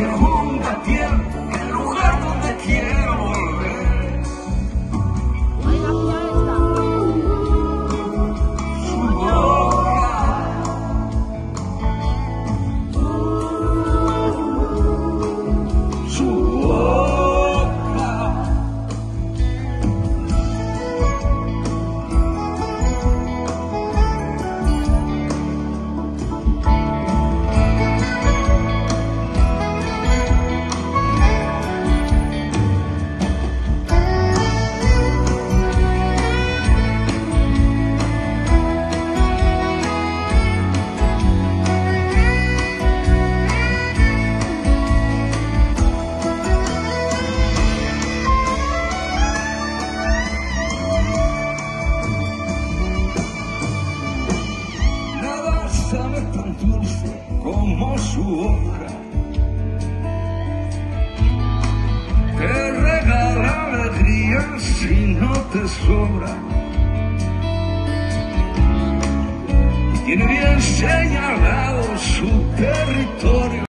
Oh. Su boca. Te regala alegría si no te sobra. Tiene bien señalado su territorio.